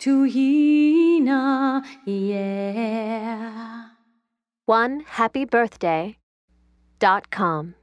to hina, yeah. One happy birthday dot com.